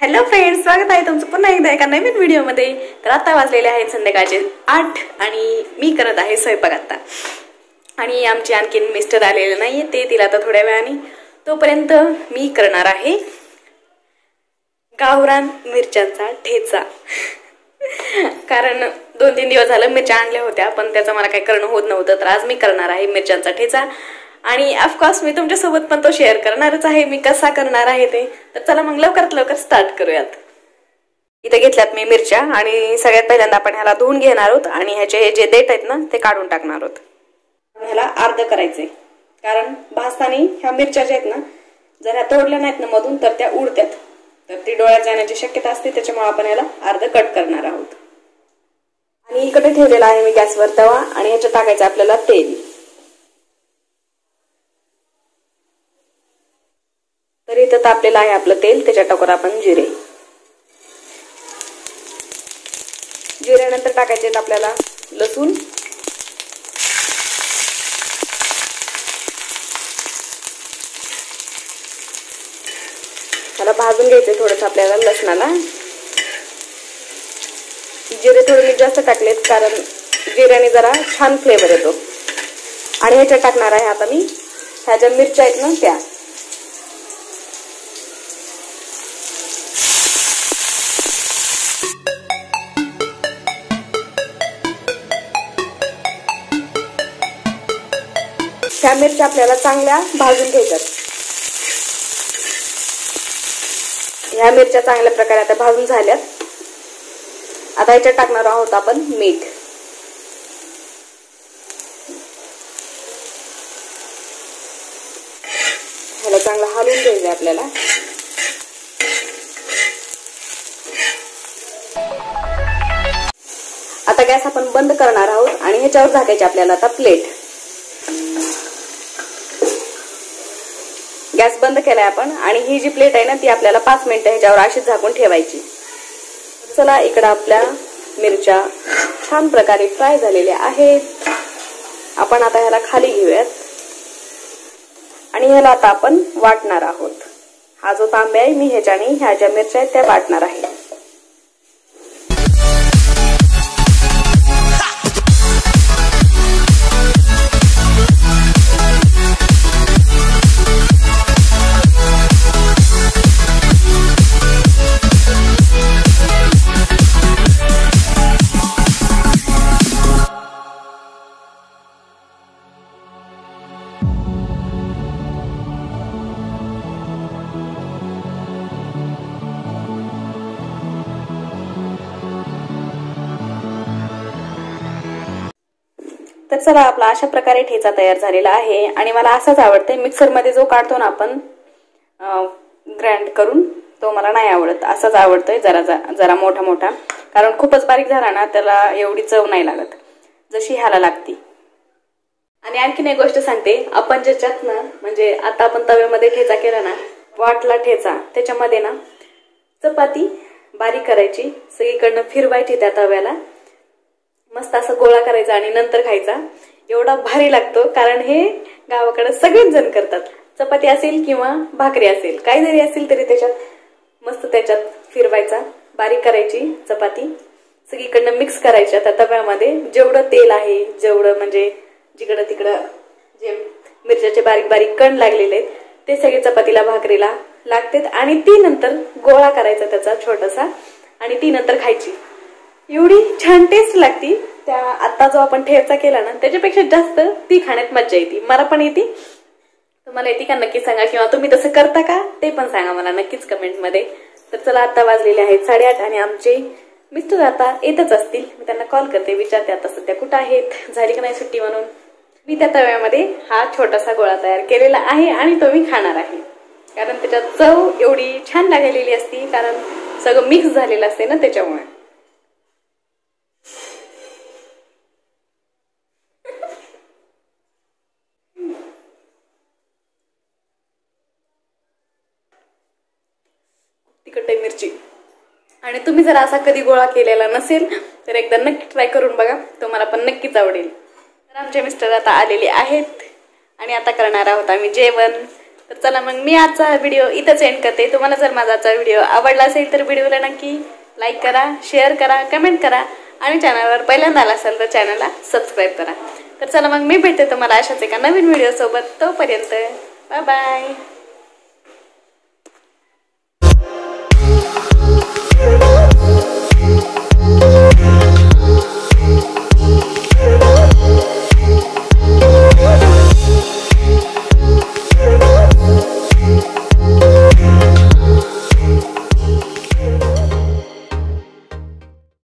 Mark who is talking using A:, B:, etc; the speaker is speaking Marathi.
A: हॅलो फ्रेंड्स स्वागत आहे तुमचं पुन्हा एकदा एका नवीन व्हिडिओमध्ये तर आता वाजलेले आहेत संध्याकाळचे आठ आणि मी करत आहे स्वयंपाक आता आणि आमचे आणखीन मिस्टर आलेले नाही ते तिला आता थोड्या वेळाने तोपर्यंत मी करणार आहे गावरान मिरच्यांचा ठेचा. कारण दोन तीन दिवस झालं मिरच्या आणल्या होत्या पण त्याचं मला काही करणं होत नव्हतं तर आज मी करणार आहे मिरच्यांचा ठेचा. आणि ऑफकोर्स मी तुमच्यासोबत पण तो शेअर करणारच आहे. मी कसा करणार आहे ते? तर चला मग लवकरात लवकर स्टार्ट करूयात. इथे घेतल्यात मी मिरच्या आणि सगळ्यात पहिल्यांदा आपण ह्याला धुवून घेणार आहोत आणि ह्याचे हे जे देठ आहेत ना ते काढून टाकणार आहोत. ह्याला अर्ध करायचे. कारण भाजताना ह्या मिरच्या ज्या आहेत ना जर ह्या तोडल्या नाहीत ना मधून तर त्या उडत्यात. तर ती डोळ्यात जाण्याची शक्यता असते त्याच्यामुळे आपण याला अर्ध कट करणार आहोत. आणि इकडे ठेवलेला आहे मी गॅसवर तवा आणि ह्याच्यात टाकायचं आपल्याला तेल. इथं तापलेलं आहे आपलं तेल त्याच्या टाकून आपण जिरे. जिऱ्यानंतर टाकायचे आपल्याला लसूण. त्याला भाजून घ्यायचे थोडंसं आपल्याला लसणाला. जिरे थोडे मी जास्त टाकलेत कारण जिऱ्याने जरा छान फ्लेवर येतो. आणि ह्याच्यात टाकणार आहे आता मी ह्या ज्या मिरच्या आहेत ना त्या. ह्या मिरच्या आपल्याला चांगल्या भाजून घ्यायच्यात. ह्या मिरच्या चांगल्या प्रकारे आता भाजून झाल्यात. आता ह्याच्यात टाकणार आहोत आपण मीठ. ह्याला चांगलं हलवून घ्यायचंय आपल्याला. आता गॅस आपण बंद करणार आहोत आणि ह्याच्यावर झाकायचे आपल्याला आता प्लेट. गॅस बंद केलाय आपण आणि ही जी प्लेट आहे ना ती आपल्याला पाच मिनिटं ह्याच्यावर अशीच झाकून ठेवायची. चला इकडं आपल्या मिरच्या छान प्रकारे फ्राय झालेल्या आहेत. आपण आता ह्याला खाली घेऊयात. आणि ह्याला आता आपण वाटणार आहोत. हा जो तांबे आहे मी ह्याच्याने ह्या ज्या मिरच्या आहेत त्या वाटणार आहे. तर चला आपला अशा प्रकारे ठेचा तयार झालेला आहे आणि मला असाच आवडते मिक्सरमध्ये जो काढतो ना आपण ग्राइंड करून तो मला नाही आवडत. असाच आवडतोय जरा जरा मोठा मोठा. कारण खूपच बारीक झाला ना त्याला एवढी चव नाही लागत. जशी ह्याला लागती. आणि आणखीन एक गोष्ट सांगते. आपण ज्याच्यात ना म्हणजे आता आपण तव्यामध्ये ठेचा केला ना वाटला ठेचा त्याच्यामध्ये ना चपाती बारीक करायची. सगळीकडनं फिरवायची त्या तव्याला. मस्त असं गोळा करायचा आणि नंतर खायचा. एवढा भारी लागतो कारण हे गावाकडे सगळेच जण करतात. चपाती असेल किंवा भाकरी असेल काही जरी असेल तरी त्याच्यात मस्त त्याच्यात फिरवायचा. बारीक करायची चपाती. सगळीकडनं मिक्स करायच्या त्या तव्यामध्ये जेवढं तेल आहे जेवढं म्हणजे जिकडं तिकडं जे मिरच्याचे बारीक बारीक कण लागलेले आहेत ते सगळे चपातीला भाकरीला लागतात. आणि ती नंतर गोळा करायचा त्याचा छोटासा. आणि ती नंतर खायची. एवढी छान टेस्ट लागती. त्या आता जो आपण ठेचा केला ना त्याच्यापेक्षा जास्त ती खाण्यात मज्जा येते. मला पण येते. तुम्हाला येते का नक्की सांगा किंवा तुम्ही तसं करता का? ते पण सांगा मला नक्कीच कमेंटमध्ये. तर चला आता वाजलेले आहेत साडेआठ आणि आमचे मिस्टर आता येतच असतील. मी त्यांना कॉल करते विचारते आता सध्या कुठं आहेत झाली का नाही सुट्टी म्हणून. मी त्या तव्यामध्ये हा छोटासा गोळा तयार केलेला आहे आणि तो मी खाणार आहे. कारण त्याच्यात चव एवढी छान लागलेली असती कारण सगळं मिक्स झालेलं असते ना त्याच्यामुळे. तिखट मिरची. आणि तुम्ही जर असा कधी गोळा केलेला नसेल तर एकदा नक्की ट्राय करून बघा. तुम्हाला पण नक्कीच आवडेल. तर आमचे मिस्टर आता आलेले आहेत. आणि आता करणार आहोत आम्ही जेवण. तर चला मग मी आजचा व्हिडिओ इथंच एंड करते. तुम्हाला जर माझा आजचा व्हिडिओ आवडला असेल तर व्हिडिओला नक्की लाईक करा शेअर करा कमेंट करा. आणि चॅनलवर पहिल्यांदा आला असेल तर चॅनलला सबस्क्राईब करा. तर चला मग मी भेटते तुम्हाला अशाच एका नवीन व्हिडिओसोबत तोपर्यंत बाय बाय